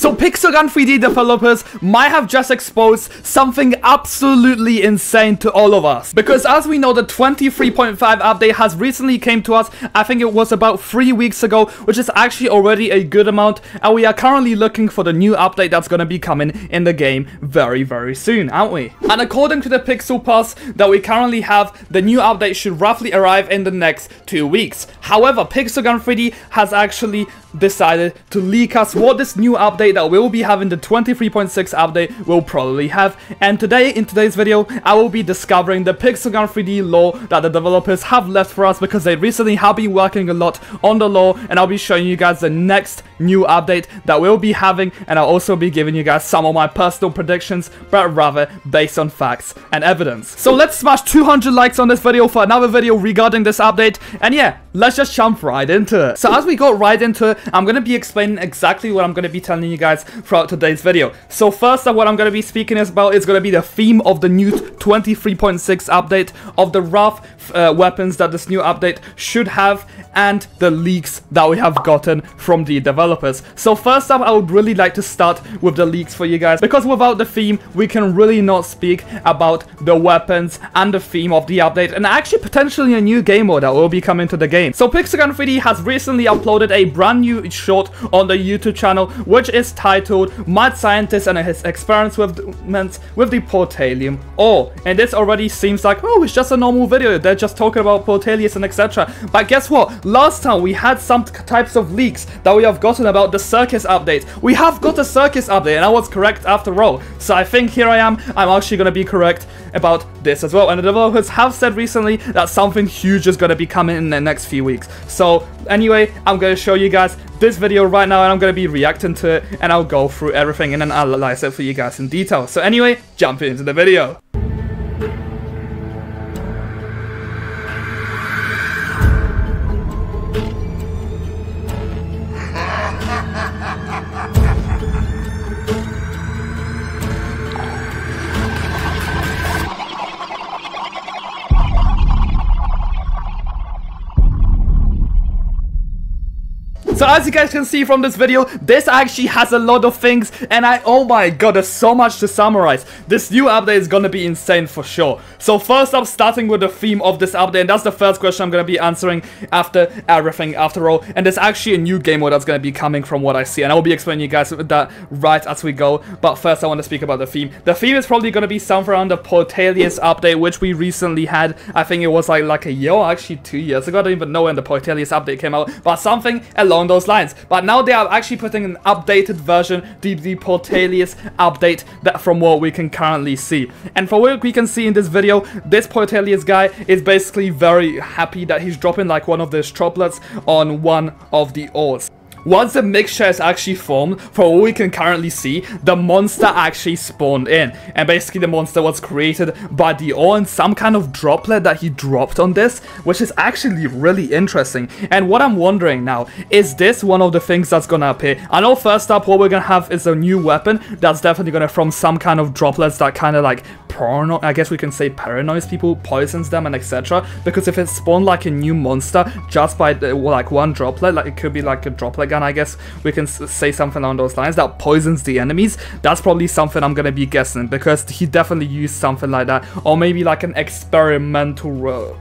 So Pixelgun 3D developers might have just exposed something absolutely insane to all of us. Because as we know, the 23.5 update has recently came to us, I think it was about 3 weeks ago, which is actually already a good amount, and we are currently looking for the new update that's gonna be coming in the game very, very soon, aren't we? And according to the Pixel Pass that we currently have, the new update should roughly arrive in the next 2 weeks. However, Pixelgun 3D has actually decided to leak us what this new update that we'll be having the 23.6 update will probably have and today in today's video I will be discovering the Pixelgun 3D lore that the developers have left for us because they recently have been working a lot on the lore and I'll be showing you guys the next new update that we'll be having and I'll also be giving you guys some of my personal predictions but rather based on facts and evidence. So let's smash 200 likes on this video for another video regarding this update and yeah let's just jump right into it. So as we go right into it I'm going to be explaining exactly what I'm going to be telling you guys throughout today's video. So first up, what I'm going to be speaking about is going to be the theme of the new 23.6 update of the rough uh, weapons that this new update should have and the leaks that we have gotten from the developers. So first up, I would really like to start with the leaks for you guys because without the theme, we can really not speak about the weapons and the theme of the update and actually potentially a new game mode that will be coming to the game. So Pixelgun 3D has recently uploaded a brand new short on the YouTube channel which is titled Mad Scientist and his experiments with, with the Portalium ore. And this already seems like, oh, it's just a normal video. They're just talking about Portalius and etc. But guess what? Last time we had some types of leaks that we have gotten about the circus update. We have got a circus update and I was correct after all. So I think here I am, I'm actually going to be correct about this as well. And the developers have said recently that something huge is going to be coming in the next few weeks. So anyway, I'm to show you guys this video right now and I'm to be reacting to it and I'll go through everything and then analyze it for you guys in detail. So anyway, jump into the video. So as you guys can see from this video, this actually has a lot of things and I, oh my god, there's so much to summarize. This new update is gonna be insane for sure. So first up, starting with the theme of this update, and that's the first question I'm gonna be answering after everything after all. And there's actually a new game mode that's gonna be coming from what I see, and I will be explaining you guys that right as we go. But first I want to speak about the theme. The theme is probably gonna be somewhere around the Portalius update, which we recently had. I think it was like, like a year, actually two years ago. I don't even know when the Portalius update came out, but something along those lines. But now they are actually putting an updated version, the, the Portalius update, that from what we can currently see. And for what we can see in this video, this Portalius guy is basically very happy that he's dropping like one of those droplets on one of the ores. Once the mixture is actually formed, for all we can currently see, the monster actually spawned in. And basically the monster was created by the and some kind of droplet that he dropped on this, which is actually really interesting. And what I'm wondering now, is this one of the things that's gonna appear? I know first up what we're gonna have is a new weapon that's definitely gonna from some kind of droplets that kind of like parano I guess we can say paranoids people, poisons them and etc. Because if it spawned like a new monster just by the, like one droplet, like it could be like a droplet gun, I guess we can say something along those lines, that poisons the enemies, that's probably something I'm gonna be guessing, because he definitely used something like that, or maybe like an experimental... Uh,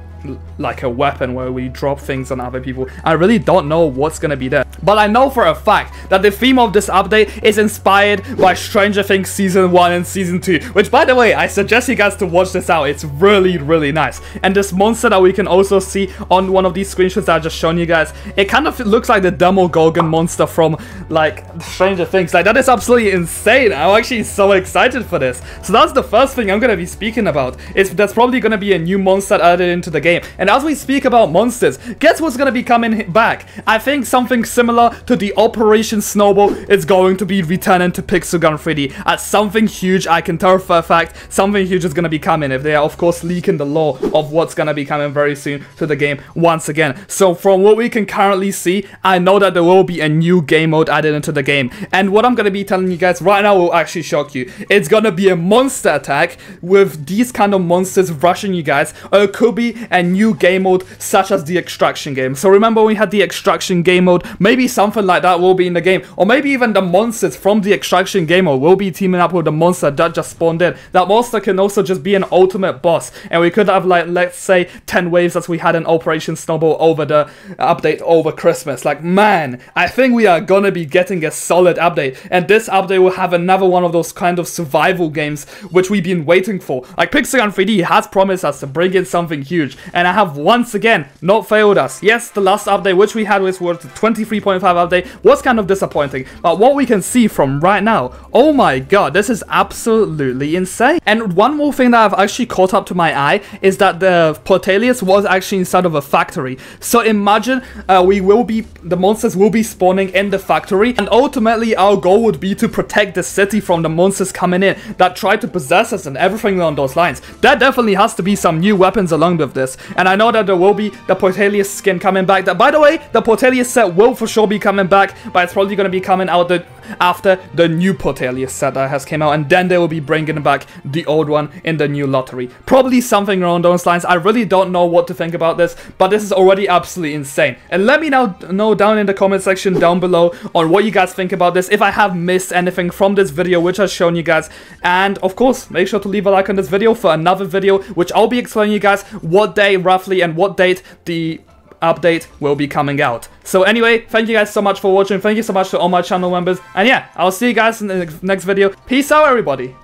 like a weapon where we drop things on other people. I really don't know what's gonna be there. But I know for a fact that the theme of this update is inspired by Stranger Things Season 1 and Season 2. Which, by the way, I suggest you guys to watch this out. It's really, really nice. And this monster that we can also see on one of these screenshots that I just shown you guys, it kind of looks like the Demogorgon monster from, like, Stranger Things. Like, that is absolutely insane. I'm actually so excited for this. So that's the first thing I'm gonna be speaking about. Is there's probably gonna be a new monster added into the game game. And as we speak about monsters, guess what's gonna be coming back? I think something similar to the Operation Snowball is going to be returning to Pixel Gun 3D. As uh, something huge, I can tell for a fact, something huge is gonna be coming if they are of course leaking the lore of what's gonna be coming very soon to the game once again. So from what we can currently see, I know that there will be a new game mode added into the game. And what I'm gonna be telling you guys right now will actually shock you. It's gonna be a monster attack with these kind of monsters rushing you guys, or it could be a a new game mode such as the extraction game. So remember we had the extraction game mode, maybe something like that will be in the game, or maybe even the monsters from the extraction game mode will be teaming up with the monster that just spawned in. That monster can also just be an ultimate boss, and we could have like, let's say 10 waves as we had in Operation Snowball over the update over Christmas. Like man, I think we are gonna be getting a solid update, and this update will have another one of those kind of survival games which we've been waiting for. Like Pixelgun 3D has promised us to bring in something huge, and I have once again not failed us. Yes, the last update which we had was worth 23.5 update was kind of disappointing, but what we can see from right now, oh my god, this is absolutely insane. And one more thing that I've actually caught up to my eye is that the Portalius was actually inside of a factory. So imagine uh, we will be, the monsters will be spawning in the factory, and ultimately our goal would be to protect the city from the monsters coming in that try to possess us and everything along those lines. There definitely has to be some new weapons along with this, and I know that there will be the Portalius skin coming back. That, by the way, the Portalius set will for sure be coming back, but it's probably going to be coming out the, after the new Portalius set has came out, and then they will be bringing back the old one in the new lottery. Probably something around those lines. I really don't know what to think about this, but this is already absolutely insane. And let me now know down in the comment section down below on what you guys think about this, if I have missed anything from this video which I've shown you guys, and of course, make sure to leave a like on this video for another video, which I'll be explaining you guys what day roughly and what date the update will be coming out. So anyway, thank you guys so much for watching. Thank you so much to all my channel members. And yeah, I'll see you guys in the next video. Peace out, everybody.